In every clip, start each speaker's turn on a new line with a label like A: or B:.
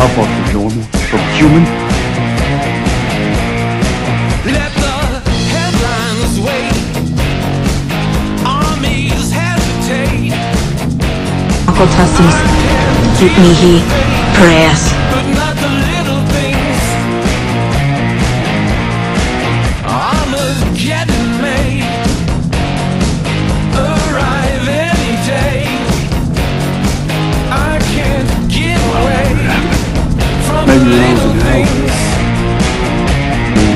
A: how far from normal, from human?
B: Let the headlines wait. Armies hesitate,
C: Uncle keep me he prayers.
B: but not the little things. Armageddon may arrive any day. I can't get away from the
A: Maybe when I was
B: little things.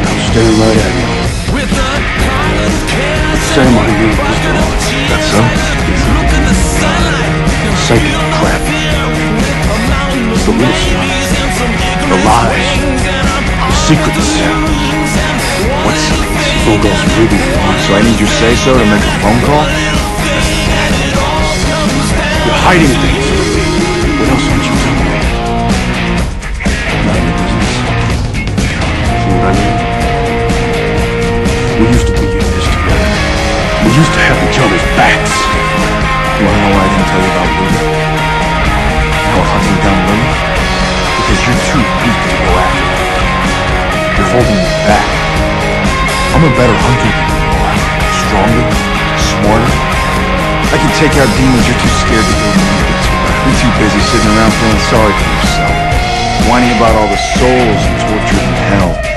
A: I'm staring right at you.
B: With the pilot care
A: Say my name, Stuff. The lies. The secrets. What secrets? Phone calls from
D: So I need your say-so to make a phone call?
A: You're hiding things me. What else aren't you telling me? None of your business. See what I mean? We used to be in this together. We used to have each other's backs.
D: You wanna know what I can tell you about Ruby? How we're hunting down I'm a better hunter. Stronger, smarter. I can take out demons you're too scared to go meet. You're too busy sitting around feeling sorry for yourself. Whining about all the souls you tortured in hell.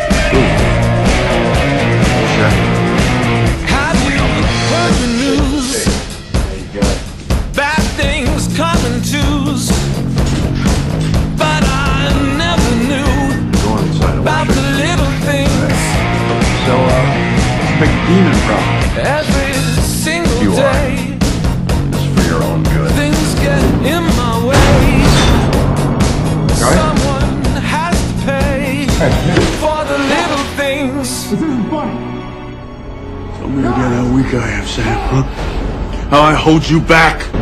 D: Big demon problem.
B: every single
D: You are. It's for your own good.
B: Things get in my way. Someone has to pay for the little things.
A: Tell me again how weak I am, Sam. Huh? How I hold you back.